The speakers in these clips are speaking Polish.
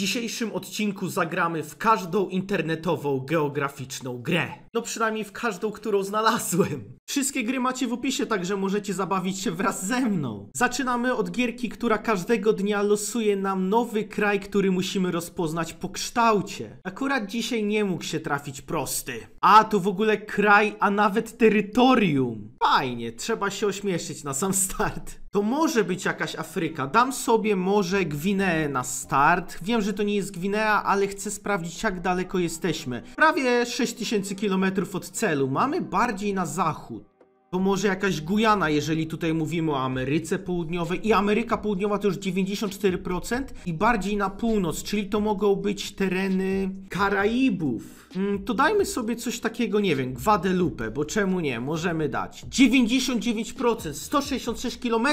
dzisiejszym odcinku zagramy w każdą internetową geograficzną grę. No przynajmniej w każdą, którą znalazłem. Wszystkie gry macie w opisie, także możecie zabawić się wraz ze mną. Zaczynamy od gierki, która każdego dnia losuje nam nowy kraj, który musimy rozpoznać po kształcie. Akurat dzisiaj nie mógł się trafić prosty. A, to w ogóle kraj, a nawet terytorium. Fajnie, trzeba się ośmieszyć na sam start. To może być jakaś Afryka. Dam sobie może Gwineę na start. Wiem, że to nie jest Gwinea, ale chcę sprawdzić, jak daleko jesteśmy. Prawie 6000 km od celu. Mamy bardziej na zachód. To może jakaś Gujana, jeżeli tutaj mówimy o Ameryce Południowej. I Ameryka Południowa to już 94%. I bardziej na północ, czyli to mogą być tereny Karaibów. Mm, to dajmy sobie coś takiego, nie wiem, Guadalupe, bo czemu nie? Możemy dać. 99%, 166 km.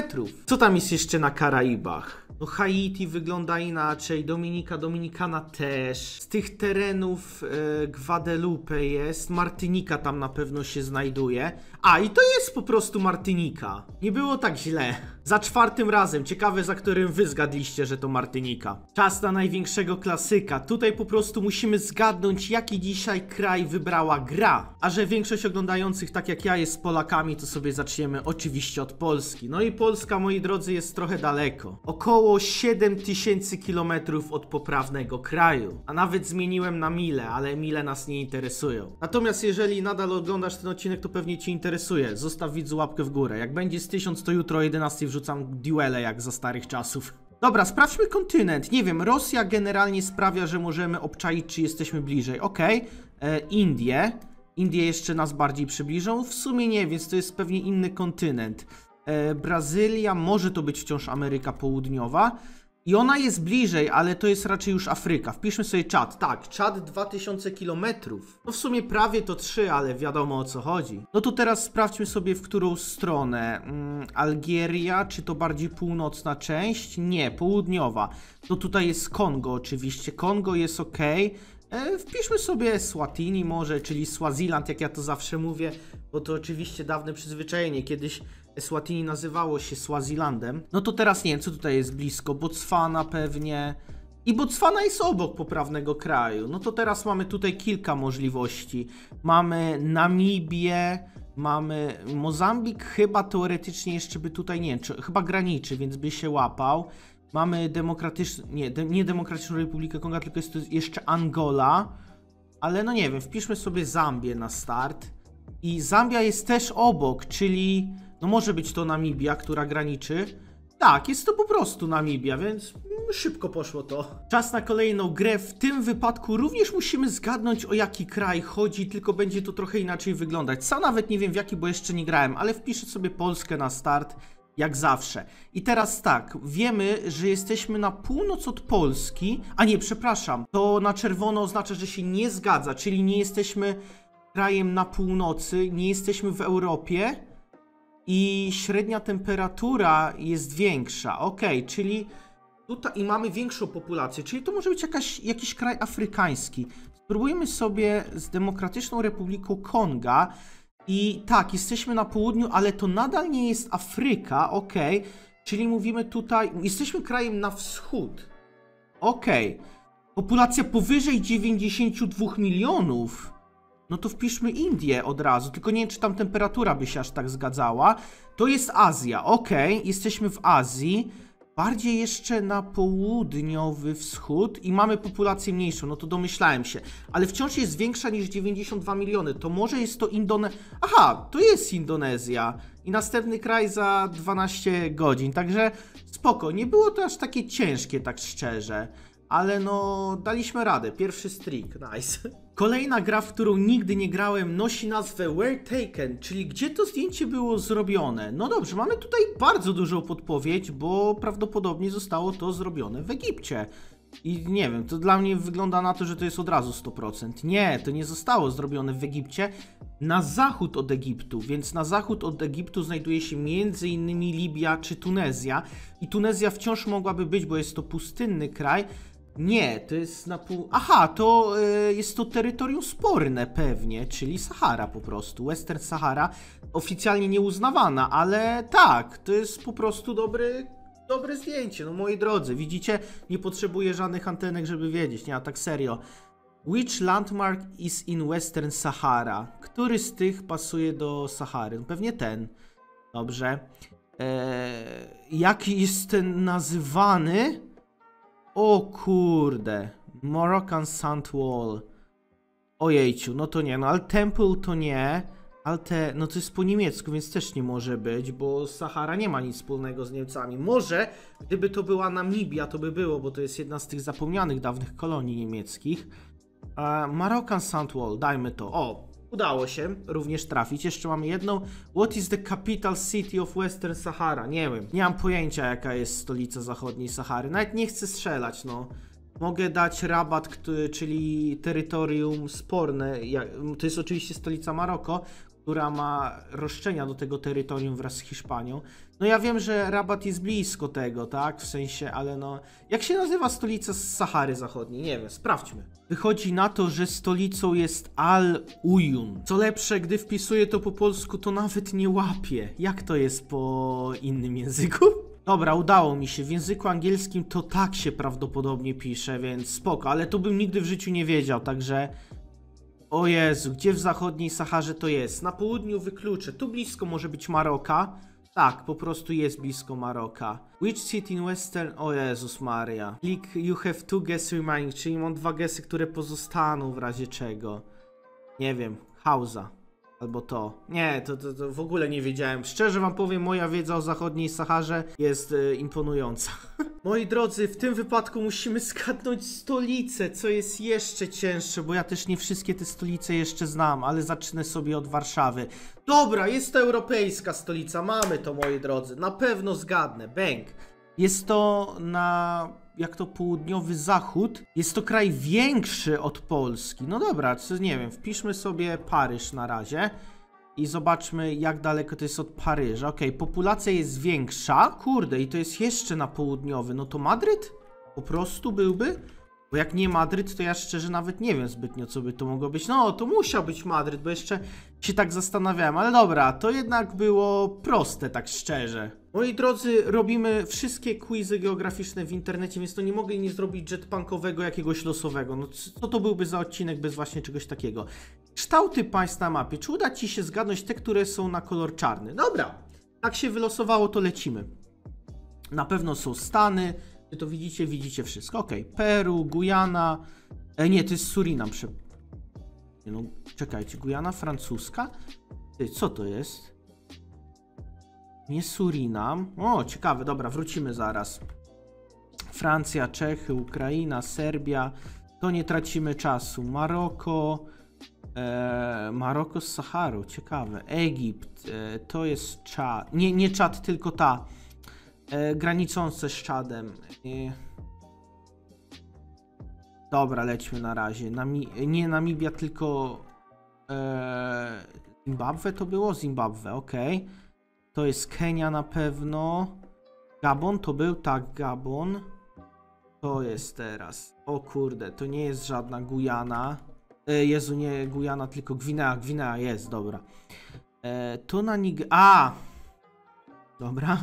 Co tam jest jeszcze na Karaibach? No Haiti wygląda inaczej, Dominika, Dominikana też. Z tych terenów e, Guadalupe jest, Martynika tam na pewno się znajduje. A, i to jest po prostu Martynika. Nie było tak źle. Za czwartym razem, ciekawe za którym wy zgadliście, że to Martynika. Czas na największego klasyka. Tutaj po prostu musimy zgadnąć, jaki dzisiaj kraj wybrała gra. A że większość oglądających, tak jak ja, jest z Polakami, to sobie zaczniemy oczywiście od Polski. No i Polska, moi drodzy, jest trochę daleko. Około 7000 km od poprawnego kraju. A nawet zmieniłem na mile, ale mile nas nie interesują. Natomiast jeżeli nadal oglądasz ten odcinek, to pewnie cię interesuje. Zostaw widzu łapkę w górę. Jak będzie z 1000, to jutro o 11 wrzucam duele jak za starych czasów. Dobra, sprawdźmy kontynent. Nie wiem, Rosja generalnie sprawia, że możemy obczaić, czy jesteśmy bliżej. Okej, e, Indie. Indie jeszcze nas bardziej przybliżą. W sumie nie, więc to jest pewnie inny kontynent. E, Brazylia, może to być wciąż Ameryka Południowa. I ona jest bliżej, ale to jest raczej już Afryka. Wpiszmy sobie czat. Tak, czat 2000 km. No w sumie prawie to 3, ale wiadomo o co chodzi. No to teraz sprawdźmy sobie w którą stronę. Mm, Algieria, czy to bardziej północna część? Nie, południowa. To tutaj jest Kongo oczywiście. Kongo jest ok. E, wpiszmy sobie Swatini może, czyli Swaziland, jak ja to zawsze mówię, bo to oczywiście dawne przyzwyczajenie. Kiedyś Eswatini nazywało się Swazilandem. No to teraz nie wiem, co tutaj jest blisko. Botswana pewnie. I Botswana jest obok poprawnego kraju. No to teraz mamy tutaj kilka możliwości. Mamy Namibię, mamy Mozambik, chyba teoretycznie jeszcze by tutaj, nie czy, chyba graniczy, więc by się łapał. Mamy demokratyczną, nie, de, nie demokratyczną Republikę Konga, tylko jest to jeszcze Angola. Ale no nie wiem, wpiszmy sobie Zambię na start. I Zambia jest też obok, czyli no może być to Namibia, która graniczy. Tak, jest to po prostu Namibia, więc szybko poszło to. Czas na kolejną grę. W tym wypadku również musimy zgadnąć o jaki kraj chodzi, tylko będzie to trochę inaczej wyglądać. Sam nawet nie wiem w jaki, bo jeszcze nie grałem, ale wpiszę sobie Polskę na start, jak zawsze. I teraz tak, wiemy, że jesteśmy na północ od Polski, a nie, przepraszam, to na czerwono oznacza, że się nie zgadza, czyli nie jesteśmy krajem na północy, nie jesteśmy w Europie, i średnia temperatura jest większa. Ok, czyli tutaj i mamy większą populację, czyli to może być jakaś, jakiś kraj afrykański. Spróbujmy sobie z Demokratyczną Republiką Konga i tak, jesteśmy na południu, ale to nadal nie jest Afryka, ok, czyli mówimy tutaj, jesteśmy krajem na wschód. Ok, populacja powyżej 92 milionów no to wpiszmy Indię od razu, tylko nie wiem, czy tam temperatura by się aż tak zgadzała. To jest Azja, ok, jesteśmy w Azji, bardziej jeszcze na południowy wschód i mamy populację mniejszą, no to domyślałem się, ale wciąż jest większa niż 92 miliony, to może jest to Indonezja, aha, to jest Indonezja i następny kraj za 12 godzin, także spoko, nie było to aż takie ciężkie, tak szczerze. Ale no, daliśmy radę. Pierwszy streak, nice. Kolejna gra, w którą nigdy nie grałem, nosi nazwę Where Taken, czyli gdzie to zdjęcie było zrobione. No dobrze, mamy tutaj bardzo dużą podpowiedź, bo prawdopodobnie zostało to zrobione w Egipcie. I nie wiem, to dla mnie wygląda na to, że to jest od razu 100%. Nie, to nie zostało zrobione w Egipcie. Na zachód od Egiptu, więc na zachód od Egiptu znajduje się m.in. Libia czy Tunezja. I Tunezja wciąż mogłaby być, bo jest to pustynny kraj, nie, to jest na pół... Aha, to y, jest to terytorium sporne pewnie, czyli Sahara po prostu, Western Sahara, oficjalnie nieuznawana, ale tak, to jest po prostu dobry dobre zdjęcie, no moi drodzy, widzicie? Nie potrzebuję żadnych antenek, żeby wiedzieć, nie, a tak serio. Which landmark is in Western Sahara? Który z tych pasuje do Sahary? No pewnie ten. Dobrze. Eee, jaki jest ten nazywany? O kurde. Moroccan Sand Wall. Ojejciu, no to nie, no ale Temple to nie. Ale te, no to jest po niemiecku, więc też nie może być, bo Sahara nie ma nic wspólnego z Niemcami. Może, gdyby to była Namibia, to by było, bo to jest jedna z tych zapomnianych dawnych kolonii niemieckich. E, Moroccan Sandwall, dajmy to. O, udało się również trafić. Jeszcze mamy jedną. What is the capital city of Western Sahara? Nie wiem, nie mam pojęcia jaka jest stolica zachodniej Sahary. Nawet nie chcę strzelać, no. Mogę dać rabat, który, czyli terytorium sporne. To jest oczywiście stolica Maroko, która ma roszczenia do tego terytorium wraz z Hiszpanią. No ja wiem, że Rabat jest blisko tego, tak? W sensie, ale no. Jak się nazywa stolica z Sahary Zachodniej? Nie wiem, sprawdźmy. Wychodzi na to, że stolicą jest Al Uyun. Co lepsze, gdy wpisuję to po polsku, to nawet nie łapię. Jak to jest po innym języku? Dobra, udało mi się. W języku angielskim to tak się prawdopodobnie pisze, więc spoko, ale to bym nigdy w życiu nie wiedział, także o Jezu, gdzie w zachodniej Saharze to jest? Na południu wykluczę. Tu blisko może być Maroka. Tak, po prostu jest blisko Maroka. Which city in western... O Jezus Maria. Click you have two guess remaining, czyli mam dwa guessy, które pozostaną w razie czego. Nie wiem, Hausa. Albo to. Nie, to, to, to w ogóle nie wiedziałem. Szczerze wam powiem, moja wiedza o zachodniej Saharze jest e, imponująca. Moi drodzy, w tym wypadku musimy zgadnąć stolicę, co jest jeszcze cięższe, bo ja też nie wszystkie te stolice jeszcze znam, ale zacznę sobie od Warszawy. Dobra, jest to europejska stolica, mamy to moi drodzy, na pewno zgadnę, bęk. Jest to na, jak to południowy zachód, jest to kraj większy od Polski. No dobra, co nie wiem, wpiszmy sobie Paryż na razie i zobaczmy jak daleko to jest od Paryża. Okej, populacja jest większa. Kurde, i to jest jeszcze na południowy. No to Madryt? Po prostu byłby? Bo jak nie Madryt, to ja szczerze nawet nie wiem zbytnio, co by to mogło być. No, to musiał być Madryt, bo jeszcze się tak zastanawiałem. Ale dobra, to jednak było proste, tak szczerze. Moi drodzy, robimy wszystkie quizy geograficzne w internecie, więc to nie mogli nie zrobić jetpankowego jakiegoś losowego. No co to byłby za odcinek bez właśnie czegoś takiego? Kształty państw na mapie. Czy uda Ci się zgadnąć te, które są na kolor czarny? Dobra, tak się wylosowało, to lecimy. Na pewno są Stany. Wy to widzicie, widzicie wszystko. Ok, Peru, Gujana. E, nie, to jest Surinam. Prze... No, czekajcie, Gujana francuska? Ty, co to jest? Nie Surinam. O, ciekawe, dobra, wrócimy zaraz. Francja, Czechy, Ukraina, Serbia. To nie tracimy czasu. Maroko. E, Maroko z Saharą, ciekawe. Egipt, e, to jest Czad. Nie, nie Czad, tylko ta. E, granicące z Czadem. Dobra, lećmy na razie. Nami nie Namibia, tylko. E, Zimbabwe to było? Zimbabwe, okej. To jest Kenia na pewno. Gabon to był? Tak, Gabon. To jest teraz. O kurde, to nie jest żadna Gujana. E, Jezu, nie Gujana, tylko Gwinea. Gwinea jest, dobra. E, na Nig... A! Dobra.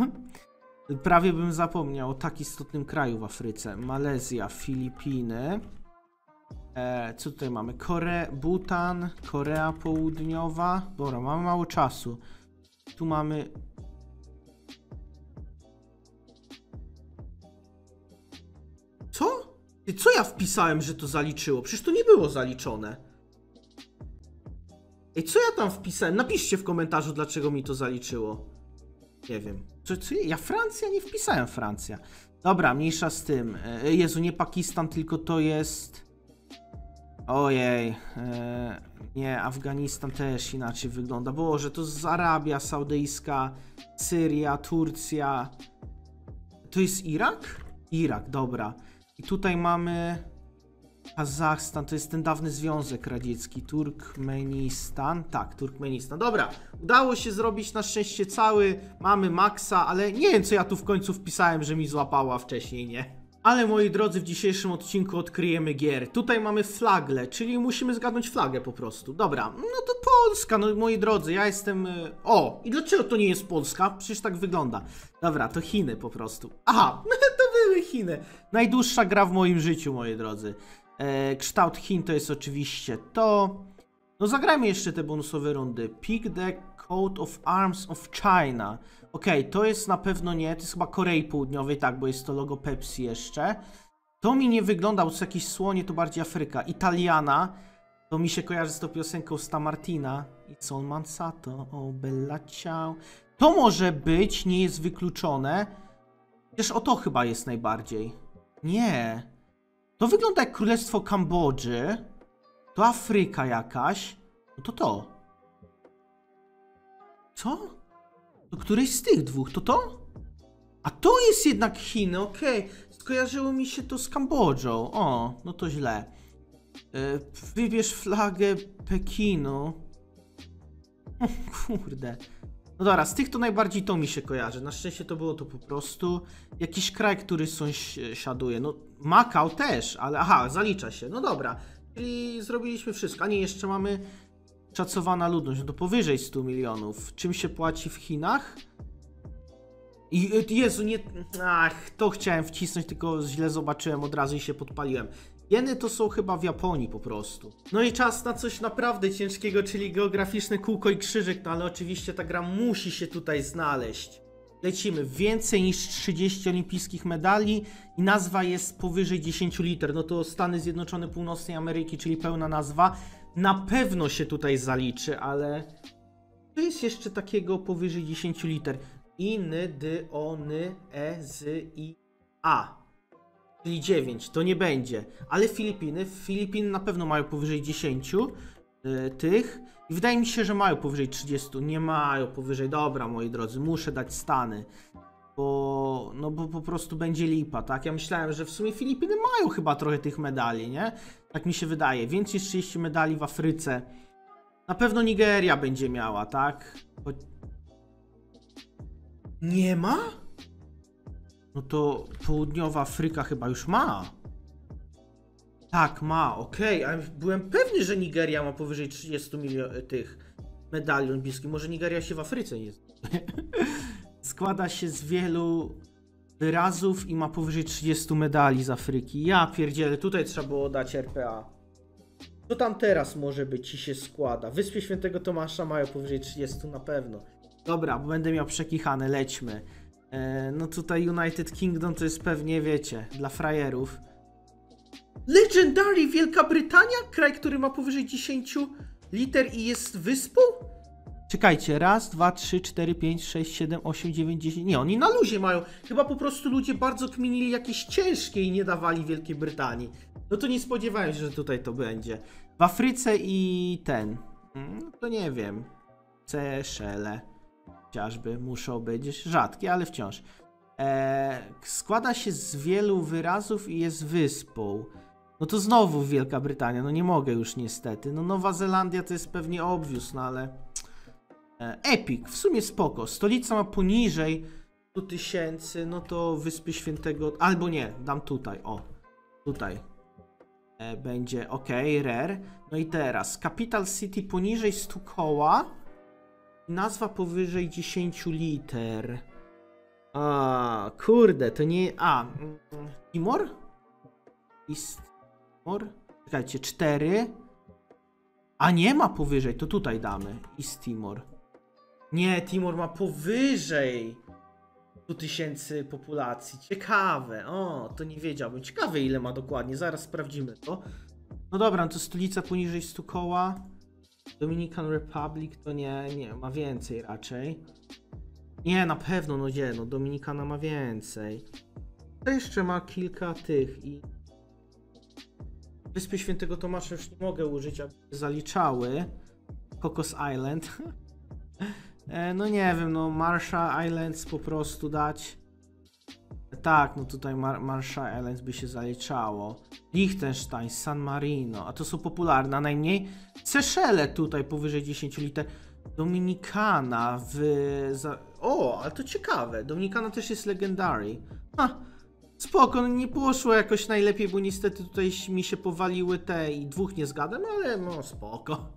Prawie bym zapomniał o tak istotnym kraju w Afryce. Malezja, Filipiny. E, co tutaj mamy? Kore... Butan, Korea Południowa. Dobra, mamy mało czasu. Tu mamy... Co? Co ja wpisałem, że to zaliczyło? Przecież to nie było zaliczone. Ej, co ja tam wpisałem? Napiszcie w komentarzu, dlaczego mi to zaliczyło. Nie wiem. Co, co, ja Francja? Nie wpisałem Francja. Dobra, mniejsza z tym. E, Jezu, nie Pakistan, tylko to jest... Ojej. E, nie, Afganistan też inaczej wygląda. Boże, to z Arabia Saudyjska, Syria, Turcja. To jest Irak? Irak, dobra. I tutaj mamy Kazachstan, to jest ten dawny Związek Radziecki. Turkmenistan, tak, Turkmenistan. Dobra, udało się zrobić na szczęście cały. Mamy maksa, ale nie wiem, co ja tu w końcu wpisałem, że mi złapała wcześniej, nie? Ale moi drodzy, w dzisiejszym odcinku odkryjemy gier. Tutaj mamy flagle, czyli musimy zgadnąć flagę po prostu. Dobra, no to Polska, no moi drodzy, ja jestem... y, O, i dlaczego to nie jest Polska? Przecież tak wygląda. Dobra, to Chiny po prostu. Aha, to były Chiny. Najdłuższa gra w moim życiu, moi drodzy. E, kształt Chin to jest oczywiście to. No zagrajmy jeszcze te bonusowe rundy. Pick the Coat of Arms of China. Okej, to jest na pewno nie, to jest chyba Korei Południowej, tak, bo jest to logo Pepsi jeszcze. To mi nie wygląda, bo to są jakieś słonie, to bardziej Afryka. Italiana, to mi się kojarzy z tą piosenką Stamartina. It's on Mansato, o bella ciao. To może być, nie jest wykluczone. Chociaż o to chyba jest najbardziej. Nie. To wygląda jak Królestwo Kambodży. To Afryka jakaś. No to to. Co? To któryś z tych dwóch, to to? A to jest jednak Chiny, okej. Skojarzyło mi się to z Kambodżą. O, no to źle. E, wybierz flagę Pekinu. O, kurde. No dobra, z tych to najbardziej to mi się kojarzy. Na szczęście to było to po prostu jakiś kraj, który sąsiaduje. No, Makał też, ale aha, zalicza się. No dobra, czyli zrobiliśmy wszystko. A nie, jeszcze mamy szacowana ludność, no to powyżej 100 milionów. Czym się płaci w Chinach? I y, Jezu, nie. Ach, to chciałem wcisnąć, tylko źle zobaczyłem od razu i się podpaliłem. Jeny to są chyba w Japonii po prostu. No i czas na coś naprawdę ciężkiego, czyli geograficzne kółko i krzyżyk, no ale oczywiście ta gra musi się tutaj znaleźć. Lecimy. Więcej niż 30 olimpijskich medali i nazwa jest powyżej 10 liter. No to Stany Zjednoczone Północnej Ameryki, czyli pełna nazwa. Na pewno się tutaj zaliczy, ale co jest jeszcze takiego powyżej 10 liter? I, ny, dy, o, ny, e, z, i, a. Czyli 9, to nie będzie. Ale Filipiny, Filipiny na pewno mają powyżej 10 y, tych. I wydaje mi się, że mają powyżej 30. Nie mają powyżej. Dobra, moi drodzy, muszę dać Stany. Bo, no bo po prostu będzie lipa, tak? Ja myślałem, że w sumie Filipiny mają chyba trochę tych medali, nie? Tak mi się wydaje. Więcej niż 30 medali w Afryce. Na pewno Nigeria będzie miała, tak? Choć... Nie ma? No to południowa Afryka chyba już ma. Tak, ma, okej, ale byłem pewny, że Nigeria ma powyżej 30 milionów tych medali olimpijskich. Może Nigeria się w Afryce nie. Składa się z wielu wyrazów i ma powyżej 30 medali z Afryki. Ja pierdzielę, tutaj trzeba było dać RPA. Co tam teraz może być ci się składa? Wyspy Świętego Tomasza mają powyżej 30 na pewno. Dobra, bo będę miał przekichane, lećmy. E, no tutaj United Kingdom to jest pewnie, wiecie, dla frajerów. Legendary Wielka Brytania? Kraj, który ma powyżej 10 liter i jest wyspą? Czekajcie, raz, dwa, trzy, cztery, pięć, sześć, siedem, osiem, dziewięć, dziesięć. Nie, oni na luzie mają. Chyba po prostu ludzie bardzo kminili jakieś ciężkie i nie dawali Wielkiej Brytanii. No to nie spodziewałem się, że tutaj to będzie. W Afryce i ten. mm, To nie wiem. Seszele. Chociażby muszą być rzadkie, ale wciąż. Eee, składa się z wielu wyrazów i jest wyspą. No to znowu Wielka Brytania, no nie mogę już niestety. No Nowa Zelandia to jest pewnie obvious, no ale... E, Epic, w sumie spoko. Stolica ma poniżej 100 tysięcy, no to Wyspy Świętego... Albo nie, dam tutaj, o. Tutaj. E, będzie, ok, rare. No i teraz, Capital City poniżej 100 koła. Nazwa powyżej 10 liter. A, kurde, to nie... A, mm, Timor? East Timor? Czekajcie, 4. A nie ma powyżej, to tutaj damy. East Timor. Nie, Timor ma powyżej 100 tysięcy populacji. Ciekawe. O, to nie wiedziałbym. Ciekawe ile ma dokładnie. Zaraz sprawdzimy to. No dobra, no to stolica poniżej 100 koła. Dominican Republic to nie, nie, ma więcej raczej. Nie, na pewno, no gdzie, no Dominikana ma więcej. To jeszcze ma kilka tych i... Wyspy Świętego Tomasza już nie mogę użyć, aby zaliczały. Cocos Island. e, no nie wiem, no Marshall Islands po prostu dać. Tak, no tutaj Mar Marshall Islands by się zaliczało. Liechtenstein, San Marino, a to są popularne, a najmniej Seszele tutaj powyżej 10 liter. Dominikana w... Za... O, ale to ciekawe. Dominikana też jest legendary. Ha, Spoko, no nie poszło jakoś najlepiej, bo niestety tutaj mi się powaliły te i dwóch nie zgadłem, ale no spoko.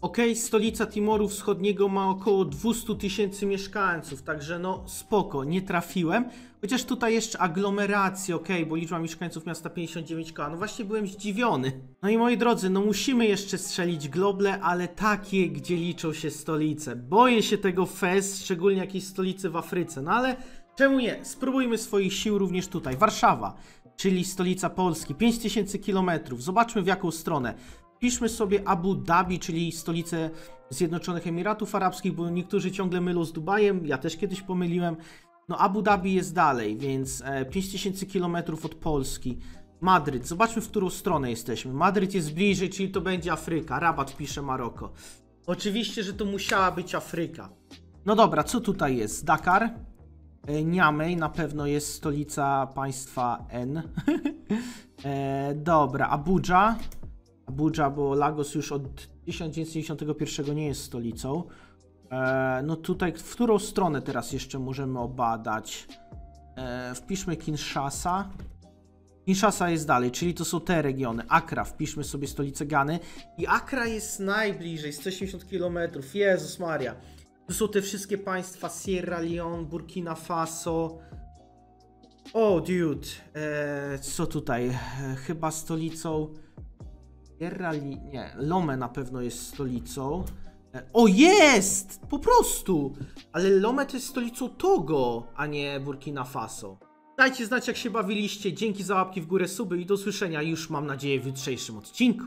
Okej, stolica Timoru Wschodniego ma około 200 tysięcy mieszkańców, także no spoko, nie trafiłem. Chociaż tutaj jeszcze aglomeracje, okej, bo liczba mieszkańców miasta 59k, no właśnie byłem zdziwiony. No i moi drodzy, no musimy jeszcze strzelić globle, ale takie, gdzie liczą się stolice. Boję się tego fest, szczególnie jakiejś stolicy w Afryce, no ale czemu nie? Spróbujmy swoich sił również tutaj. Warszawa, czyli stolica Polski, 5000 km. Zobaczmy w jaką stronę. Piszmy sobie Abu Dhabi, czyli stolicę Zjednoczonych Emiratów Arabskich, bo niektórzy ciągle mylą z Dubajem, ja też kiedyś pomyliłem. No Abu Dhabi jest dalej, więc e, 5000 km od Polski. Madryt, zobaczmy w którą stronę jesteśmy. Madryt jest bliżej, czyli to będzie Afryka. Rabat pisze Maroko. Oczywiście, że to musiała być Afryka. No dobra, co tutaj jest? Dakar? E, Niamey na pewno jest stolica państwa N. e, dobra, Abuja. Abuja, bo Lagos już od 1991 nie jest stolicą. E, no tutaj, w którą stronę teraz jeszcze możemy obadać? E, wpiszmy Kinshasa. Kinshasa jest dalej, czyli to są te regiony. Accra, wpiszmy sobie stolicę Gany. I Accra jest najbliżej, 180 km. Jezus Maria. Tu są te wszystkie państwa Sierra Leone, Burkina Faso. O, dude. E, co tutaj? E, chyba stolicą. Sierra Li... Nie, Lome na pewno jest stolicą. E, O, jest! Po prostu! Ale Lome to jest stolicą Togo, a nie Burkina Faso. Dajcie znać, jak się bawiliście. Dzięki za łapki w górę, suby i do usłyszenia już, mam nadzieję, w jutrzejszym odcinku.